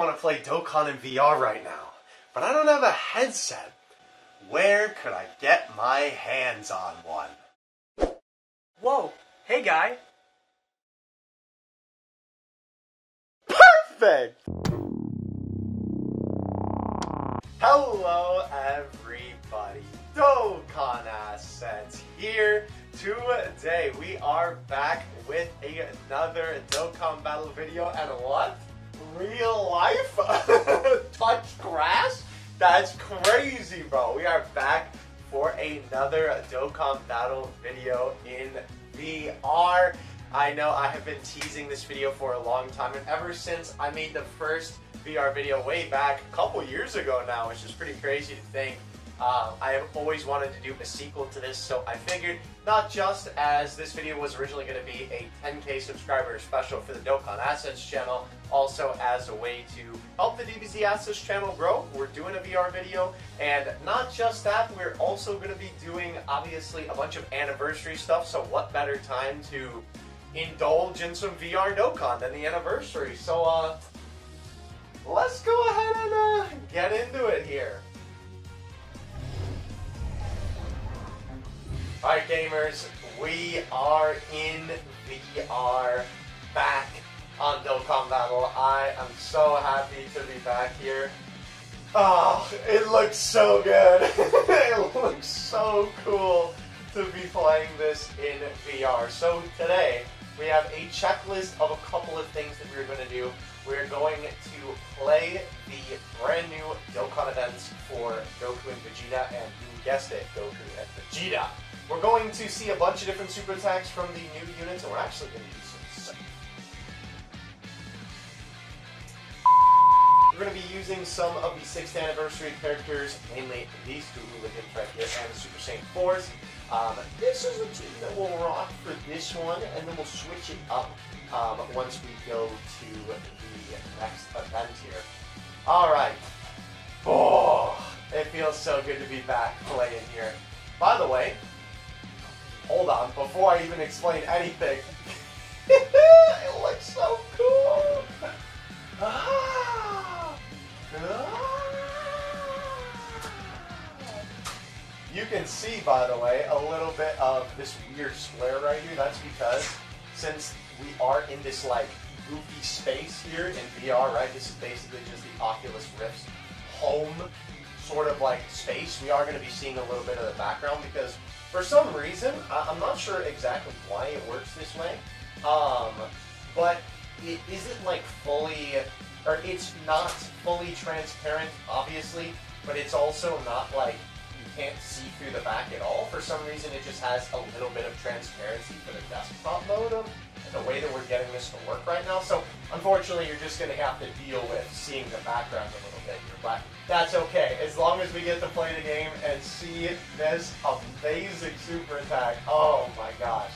want to play Dokkan in VR right now, but I don't have a headset. Where could I get my hands on one? Whoa, hey guy. Perfect! Hello, everybody. Dokkan Assets here. Today, we are back with another Dokkan Battle video, and what? Real life? Touch grass? That's crazy, bro. We are back for another Dokkan Battle video in VR. I know I have been teasing this video for a long time, and ever since I made the first VR video way back a couple years ago now, which is pretty crazy to think. Um, I have always wanted to do a sequel to this, so I figured not just as this video was originally going to be a 10k subscriber special for the Dokkan Assets channel, also as a way to help the DBZ Assets channel grow, we're doing a VR video, and not just that, we're also going to be doing obviously a bunch of anniversary stuff, so what better time to indulge in some VR Dokkan than the anniversary. So, uh, let's go ahead and uh, get into it here. Alright gamers, we are in VR back on Dokkan Battle. I am so happy to be back here. Oh, it looks so good. it looks so cool to be playing this in VR. So today, we have a checklist of a couple of things that we're going to do. We're going to play the brand new Dokkan events for Goku and Vegeta, and you guessed it, Goku and Vegeta. We're going to see a bunch of different super attacks from the new units, and we're actually going to do some. We're going to be using some of the 6th anniversary characters, mainly these two hooligans right here, and the Super Saiyan 4s. Um, this is a team that we'll rock for this one, and then we'll switch it up um, once we go to the next event here. Alright. Oh, it feels so good to be back playing here. By the way, hold on, before I even explain anything, it looks so cool! Ah. You can see, by the way, a little bit of this weird square right here. That's because since we are in this like goofy space here in VR, right? This is basically just the Oculus Rift's home sort of like space. We are going to be seeing a little bit of the background because for some reason, I- am not sure exactly why it works this way, um, but it isn't like fully, or it's not fully transparent, obviously, but it's also not like you can't see through the back at all. For some reason, it just has a little bit of transparency for the desktop mode of the way that we're getting this to work right now. So unfortunately, you're just going to have to deal with seeing the background a little bit here, but that's okay. As long as we get to play the game and see this amazing super attack. Oh my gosh.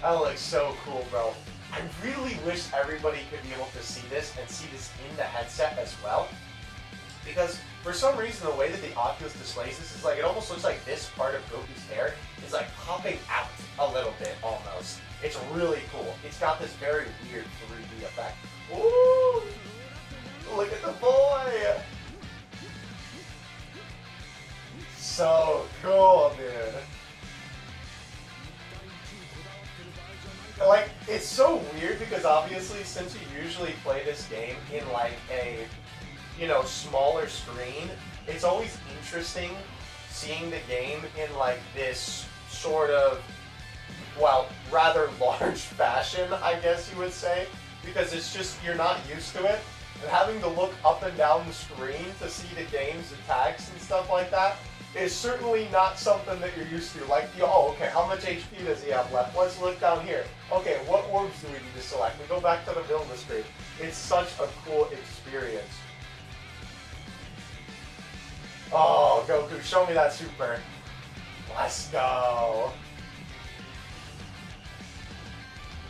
That looks so cool, bro. I really wish everybody could be able to see this and see this in the headset as well. Because for some reason, the way that the Oculus displays this is like, it almost looks like this part of Goku's hair is like popping out a little bit almost. It's really cool. It's got this very weird 3D effect. Ooh! Look at the boy! So cool, dude. Like, it's so weird because obviously since you usually play this game in like a, you know, smaller screen, it's always interesting seeing the game in like this sort of well, rather large fashion, I guess you would say, because it's just, you're not used to it. And having to look up and down the screen to see the game's attacks and stuff like that is certainly not something that you're used to. Like, oh, okay, how much HP does he have left? Let's look down here. Okay, what orbs do we need to select? We go back to the build screen. It's such a cool experience. Oh, Goku, show me that super. Let's go.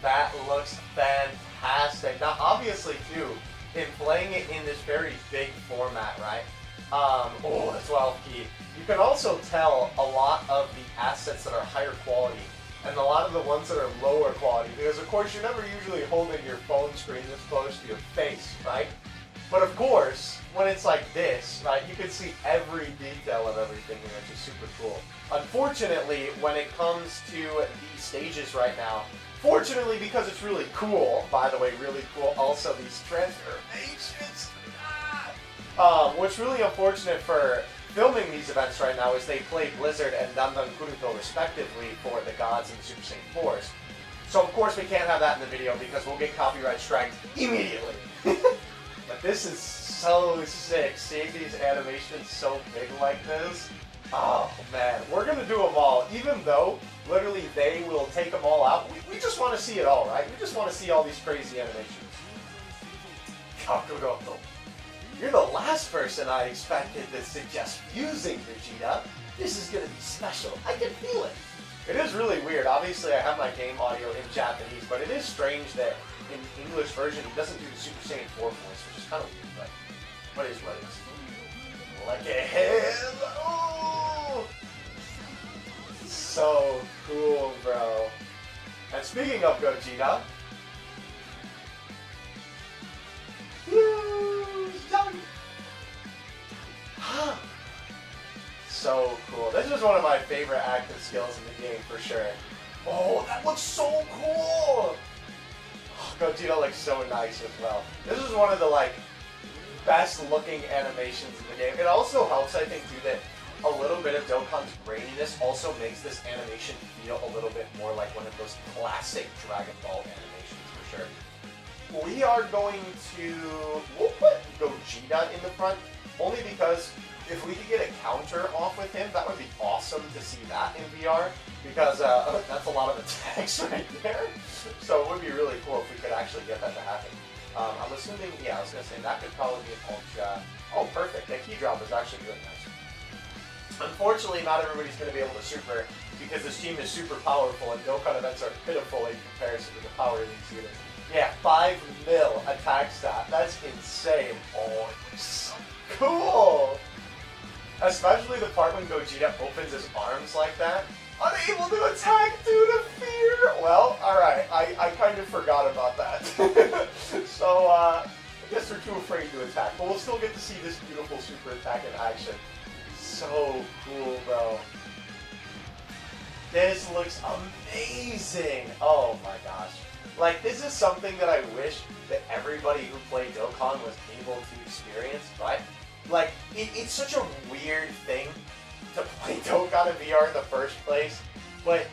That looks fantastic. Now, obviously, too, in playing it in this very big format, right? Um, oh, the 12 key. You can also tell a lot of the assets that are higher quality and a lot of the ones that are lower quality because, of course, you're never usually holding your phone screen this close to your face, right? But of course, when it's like this, right, you can see every detail of everything here, which is super cool. Unfortunately, when it comes to these stages right now, fortunately because it's really cool, by the way, really cool, also these transformations. Um, what's really unfortunate for filming these events right now is they play Blizzard and Dandan Kuruto respectively for the Gods and Super Saiyan 4s. So of course we can't have that in the video because we'll get copyright strikes immediately. but this is so sick, seeing these animations so big like this. Oh man, we're gonna do them all, even though literally they will take them all out. We, we just want to see it all, right? We just want to see all these crazy animations. Kakuroto. You're the last person I expected to suggest using Vegeta. This is gonna be special. I can feel it. It is really weird. Obviously, I have my game audio in Japanese, but it is strange that in English version he doesn't do the Super Saiyan 4 voice, which is kind of weird, but what is what is. Like a. Oh! So cool, bro. And speaking of Gogeta, so cool. This is one of my favorite active skills in the game for sure. Oh, that looks so cool! Oh, Gogeta looks so nice as well. This is one of the like best looking animations in the game. It also helps, I think, too, that a little bit of Dokkan's graininess also makes this animation feel a little bit more like one of those classic Dragon Ball animations for sure. We are going to we'll put Gogeta in the front only because if we could get a counter off with him, that would be awesome to see that in VR because uh, that's a lot of attacks right there. So it would be really cool if we could actually get that to happen. Um, I'm assuming, yeah, I was gonna say that could probably be a an ultra. Oh, perfect. That key drop is actually really nice. Unfortunately, not everybody's going to be able to super because this team is super powerful and Dokkan events are pitiful in comparison to the power of these units. Yeah, 5 mil attack stat. That's insane. Oh, so cool! Especially the part when Gogeta opens his arms like that. Unable to attack due to fear! Well, alright, I, I kind of forgot about that. so, uh, I guess they're too afraid to attack, but we'll still get to see this beautiful super attack in action so cool, bro. This looks amazing. Oh my gosh. Like, this is something that I wish that everybody who played Dokkan was able to experience, right? Like, it, it's such a weird thing to play Dokkan a VR in the first place, but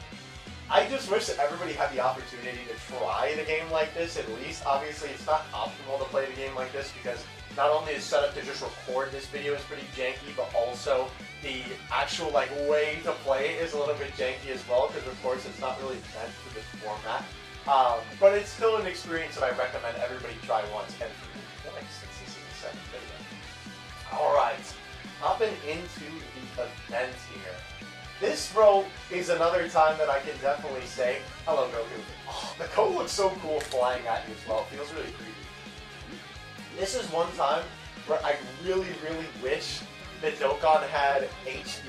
I just wish that everybody had the opportunity to try the game like this at least. Obviously, it's not optimal to play the game like this because not only is set up to just record this video is pretty janky, but also the actual like way to play is a little bit janky as well because of course it's not really meant for this format. Um, but it's still an experience that I recommend everybody try once and into the event here. This, bro, is another time that I can definitely say, hello, Goku. Oh, the code looks so cool flying at you as well. It feels really creepy. This is one time where I really, really wish that Dokkan had HD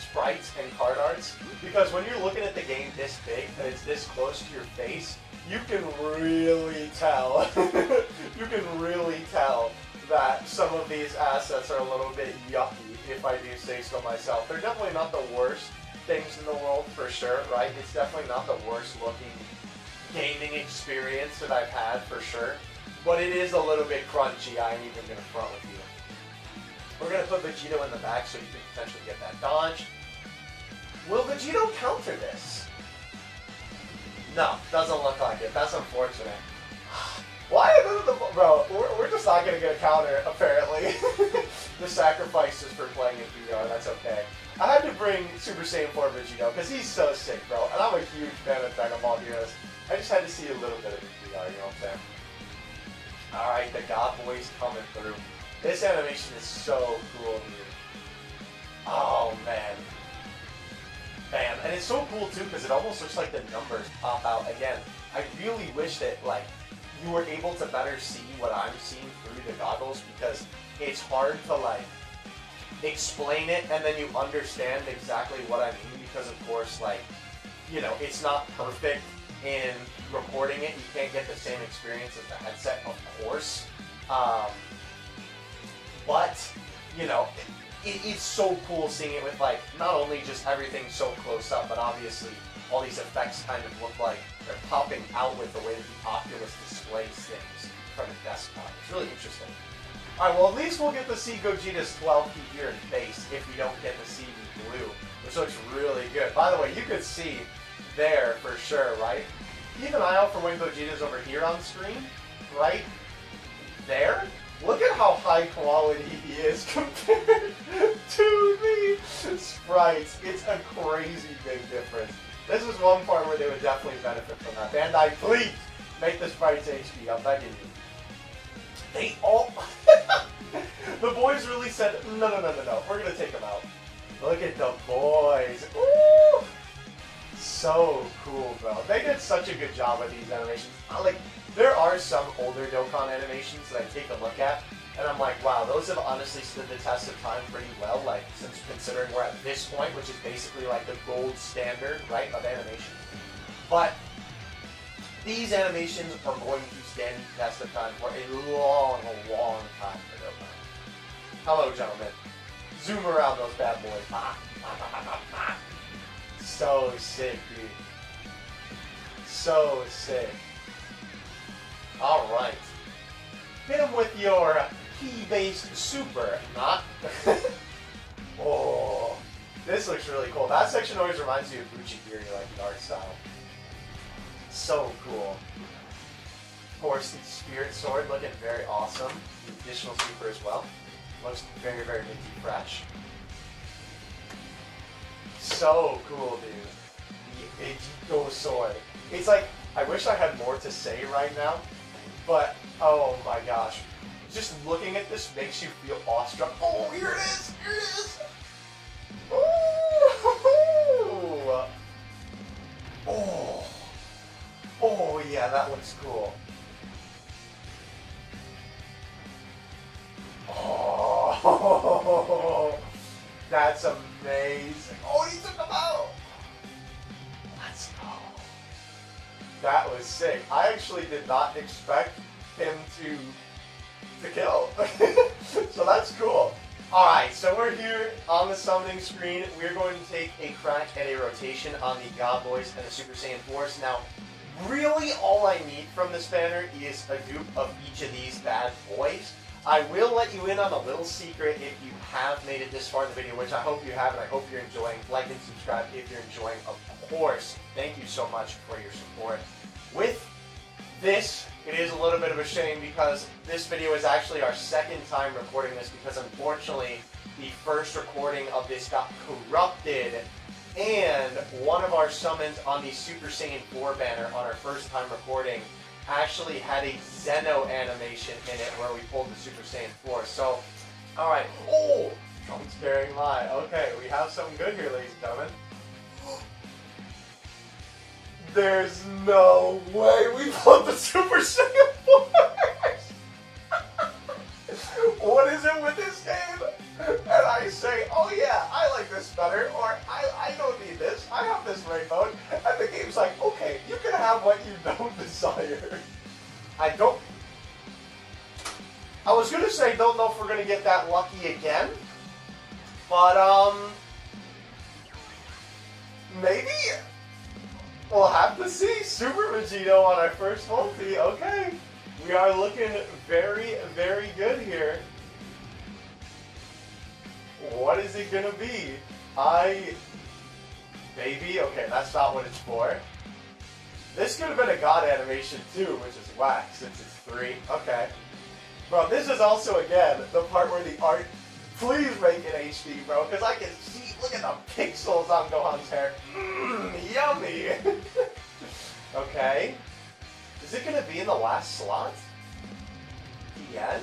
sprites and card arts, because when you're looking at the game this big and it's this close to your face, you can really tell, you can really tell that some of these assets are a little bit yucky, if I do say so myself. They're definitely not the worst things in the world, for sure, right? It's definitely not the worst looking gaming experience that I've had, for sure. But it is a little bit crunchy, I ain't even to front with you. We're to put Vegito in the back so you can potentially get that dodge. Will Vegito counter this? No, doesn't look like it. That's unfortunate. Why the, the bro? We're, we're just not gonna get a counter apparently. the sacrifices for playing in VR. That's okay. I had to bring Super Saiyan 4 Vegito because he's so sick, bro, and I'm a huge fan of Dragon Ball Heroes. I just had to see a little bit of VR. You know what I'm saying? All right, the God Boy's coming through. This animation is so cool, dude. Oh man. Bam. And it's so cool too because it almost looks like the numbers pop out again. I really wish that like you were able to better see what I'm seeing through the goggles because it's hard to like explain it and then you understand exactly what I mean because of course like you know it's not perfect in recording it. You can't get the same experience as the headset of course. Um, but you know, it, it's so cool seeing it with like not only just everything so close up, but obviously all these effects kind of look like they're popping out with the way that the Oculus displays things from the desktop. It's really interesting. Alright, well at least we'll get to see Gogeta's 12 feet here in base if we don't get to see blue, which looks really good. By the way, you could see there for sure, right? Keep an eye out for when Gogeta's over here on screen, right there. Look at how high quality he is compared to the sprites. It's a crazy big difference. This is one part where they would definitely benefit from that. Bandai, please make the sprites HD. I'm begging you. They all. the boys really said, no, no, no, no, no. We're gonna take them out. Look at the boys. Ooh, so cool, bro. They did such a good job with these animations. I Like, there are some older Dokkan animations that I take a look at, and I'm like, wow, those have honestly stood the test of time pretty well. Like, since considering we're at this point, which is basically like the gold standard, right, of animation. But these animations are going to stand the test of time for a long, long time for Dokkan. Hello, gentlemen. Zoom around those bad boys. So sick, dude. So sick. Alright. Hit him with your key-based super, not... oh, this looks really cool. That section always reminds me of Buchigiri, like the art style. So cool. Of course, the Spirit Sword looking very awesome. The additional super as well. Looks very, very minty fresh. So cool, dude. The. It's like, I wish I had more to say right now, but oh my gosh. Just looking at this makes you feel awestruck. Oh, here it is! Here it is! Ooh! Oh! Oh yeah, that looks cool. Oh! That's amazing. That was sick. I actually did not expect him to to kill. so that's cool. Alright, so we're here on the summoning screen. We're going to take a crack at a rotation on the God Boys and the Super Saiyan 4s. Now, really all I need from this banner is a dupe of each of these bad boys. I will let you in on a little secret if you have made it this far in the video, which I hope you have, and I hope you're enjoying. Like and subscribe if you're enjoying, of course. Thank you so much for your support. With this, it is a little bit of a shame because this video is actually our second time recording this because unfortunately the first recording of this got corrupted and one of our summons on the Super Saiyan 4 banner on our first time recording actually had a Zeno animation in it where we pulled the Super Saiyan 4. So, alright. Oh! Trump's carrying lie. Okay, we have something good here, ladies and gentlemen. There's no way we pulled the Super Saiyan 4! what is it with this game? And I say, oh yeah, I like this better, or I, I don't need this, I have this raid mode, and the game's like, okay, you can have what you don't desire. I don't... I was gonna say, don't know if we're gonna get that lucky again, but, um... Maybe? We'll have to see. Super Vegito on our first multi, okay. We are looking very, very good here. What is it gonna be? I... Baby? Okay, that's not what it's for. This could have been a god animation too, which is whack since it's three. Okay. Bro, this is also, again, the part where the art... Please make it HD, bro, because I can see... Look at the pixels on Gohan's hair. Mmm, yummy! okay. Is it gonna be in the last slot? Again?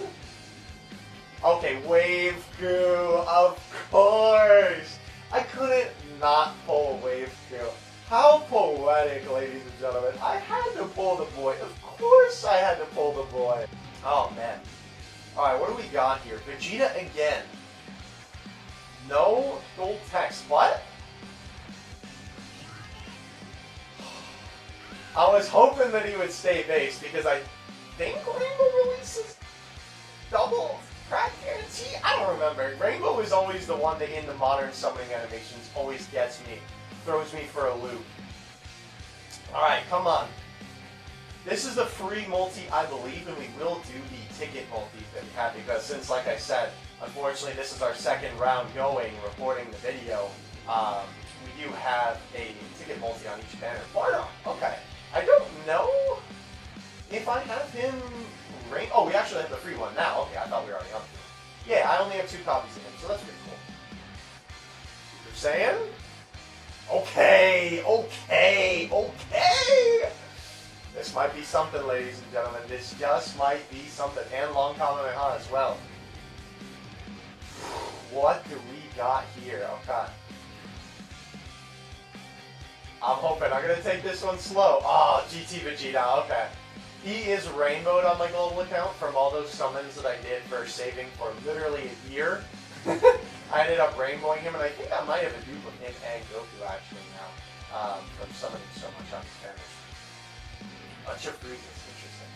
Okay, Wave Goo, of course! I couldn't not pull Wave Goo. How poetic, ladies and gentlemen. I had to pull the boy. Of course I had to pull the boy. Oh, man. Alright, what do we got here? Vegeta again. No gold text. What? I was hoping that he would stay base because I think Rainbow releases double crack guarantee? I don't remember. Rainbow is always the one that in the modern summoning animations always gets me, throws me for a loop. Alright, come on. This is the free multi, I believe, and we will do the ticket multi that we have because since, like I said, unfortunately this is our second round going, recording the video, um, we do have a ticket multi on each banner. Bardock, okay. I don't know if I have him rain. Oh, we actually have the free one now. Okay, I thought we were already on. Yeah, I only have two copies of him, so that's pretty cool. You're saying? Okay, okay, okay. This might be something, ladies and gentlemen. This just might be something. And Long Kamehameha as well. What do we got here? Okay. I'm hoping. I'm going to take this one slow. Oh, GT Vegeta. Okay. He is rainbowed on my global account from all those summons that I did for saving for literally a year. I ended up rainbowing him, and I think I might have a dupe of him and Goku actually now um, from summoning so much on Spanish. Bunch of Friezas, interesting.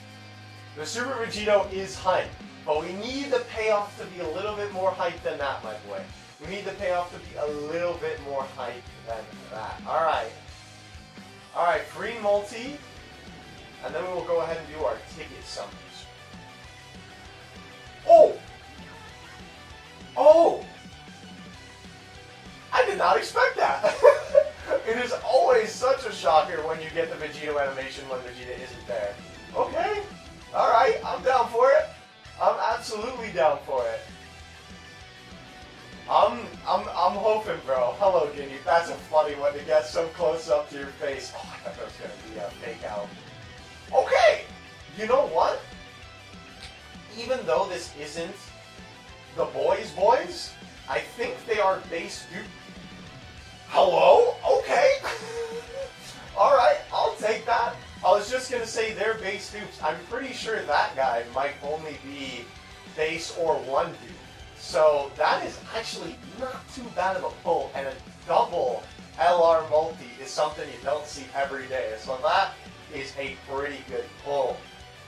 The Super Vegito is hype, but we need the payoff to be a little bit more hype than that, my boy. We need the payoff to be a little bit more hype than that. Alright. Alright, green multi. And then we will go ahead and do our ticket summons. Oh! Oh! I did not expect that! it is always such a shocker when you get the Vegito animation when Vegeta isn't there. Okay, alright, I'm down for it. I'm absolutely down for it. I'm, I'm, I'm hoping, bro. Hello, Ginyu. That's a funny one to get so close up to your face. Oh, I thought that was gonna be a fake out. Okay, you know what? Even though this isn't the boys' boys, I think they are base dupe. Hello? Okay. All right, I'll take that. I was just gonna say they're base dupes. I'm pretty sure that guy might only be base or one dupe. So that is actually not too bad of a pull, and a double LR multi is something you don't see every day. So that is a pretty good pull.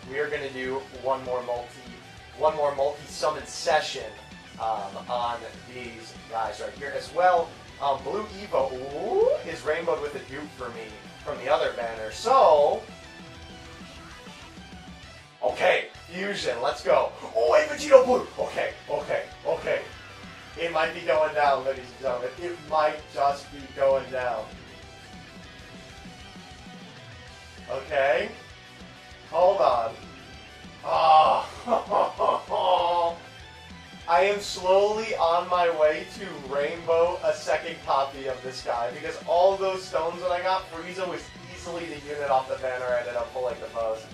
We are going to do one more multi, one more multi summon session um, on these guys right here as well. Um, Blue Evo ooh, is rainbowed with a dupe for me from the other banner. So, okay, fusion, let's go. Oh, wait, Vegito Blue. Okay, okay, okay. It might be going down, ladies and gentlemen. It might just be going down. Okay. Hold on. Ah. I am slowly on my way to rainbow a second copy of this guy because all those stones that I got, Frieza was easily the unit off the banner I ended up pulling the most.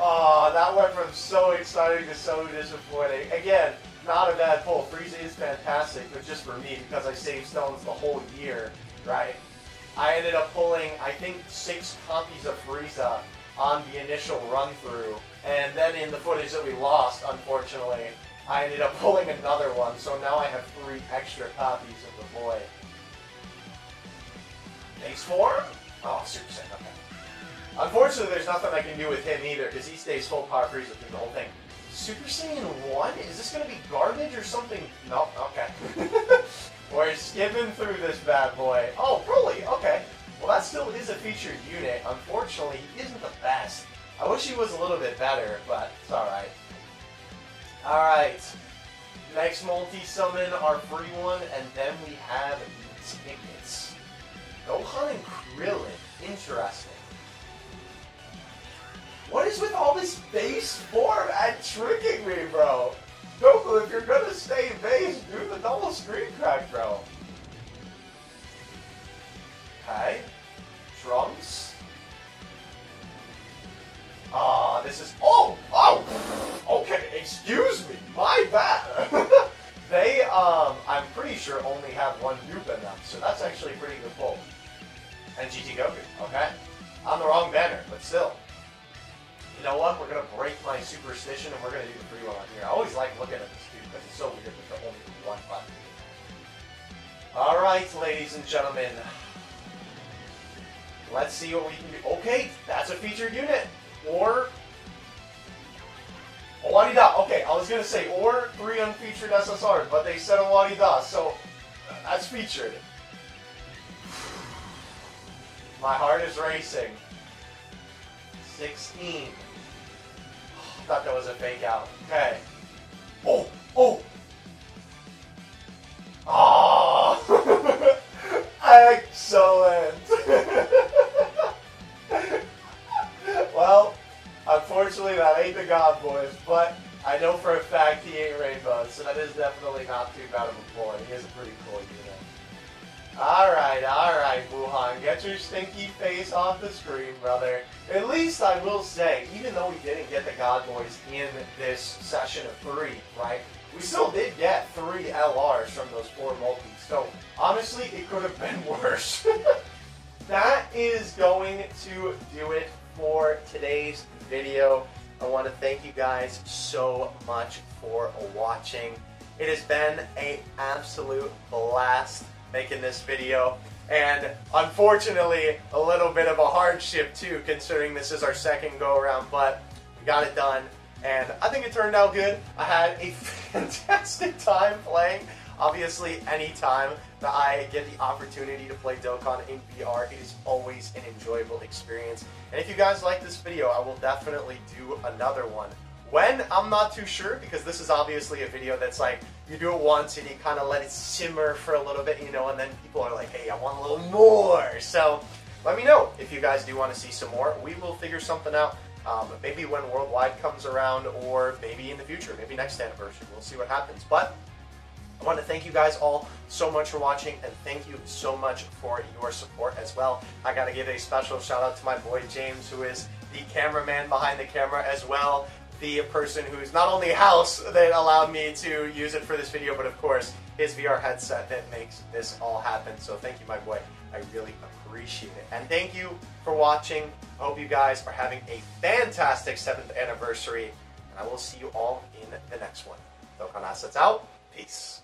Oh, that went from so exciting to so disappointing. Again, not a bad pull. Frieza is fantastic, but just for me because I saved stones the whole year, right? I ended up pulling, I think, six copies of Frieza on the initial run through, and then in the footage that we lost, unfortunately, I ended up pulling another one, so now I have three extra copies of the boy. Base form? Oh, Super Saiyan, okay. Unfortunately, there's nothing I can do with him either, because he stays full power Frieza through the whole thing. Super Saiyan 1? Is this going to be garbage or something? Nope, okay. We're skipping through this bad boy. Oh, Broly, okay. Well, that still is a featured unit. Unfortunately, he isn't the best. I wish he was a little bit better, but it's alright. Alright. Next multi-summon, our free one, and then we have tickets. Gohan and Krillin. Interesting. What is with all this base form and tricking me, bro? Goku, if you're gonna stay base, do the double screen crack, bro. Okay. Trunks. Ah, this is. Oh! Oh! Okay, excuse me. My bad. they, um, I'm pretty sure only have one dupe in them, so that's actually pretty good pull. And GT Goku, okay? On the wrong banner, but still. You know what? We're gonna break my superstition and we're gonna do the free one on here. I always like looking at this dude because it's so weird that there only one button. Alright, ladies and gentlemen. Let's see what we can do. Okay, that's a featured unit. Or Owari Da. Okay, I was gonna say or three unfeatured SSRs, but they said Owari Da, so that's featured. My heart is racing. 16. Thought that was a fake out. Okay. Oh, oh. Oh. Excellent. unfortunately, that ain't the God Boys, but I know for a fact he ain't Rainbow, so that is definitely not too bad of a boy. He is a pretty cool unit. Alright, alright, Wuhan. Get your stinky face off the screen, brother. At least I will say, even though we didn't get the God Boys in this session of three, right? We still did get three LRs from those four multis. So honestly, it could have been worse. that is going to do it for today's video. I want to thank you guys so much for watching. It has been an absolute blast making this video. And unfortunately, a little bit of a hardship too, considering this is our second go around, but we got it done. And I think it turned out good. I had a fantastic time playing. Obviously, anytime that I get the opportunity to play Dokkan in VR, it is always an enjoyable experience. And if you guys like this video, I will definitely do another one. When? I'm not too sure because this is obviously a video that's like you do it once and you kind of let it simmer for a little bit, you know, and then people are like, hey, I want a little more. So let me know if you guys do want to see some more. We will figure something out. Um, maybe when Worldwide comes around or maybe in the future, maybe next anniversary. We'll see what happens. But I want to thank you guys all so much for watching and thank you so much for your support as well. I got to give a special shout out to my boy James, who is the cameraman behind the camera as well the person who's not only house that allowed me to use it for this video, but of course his VR headset that makes this all happen. So thank you, my boy. I really appreciate it. And thank you for watching. I hope you guys are having a fantastic 7th anniversary. And I will see you all in the next one. Dokkan Assets out. Peace.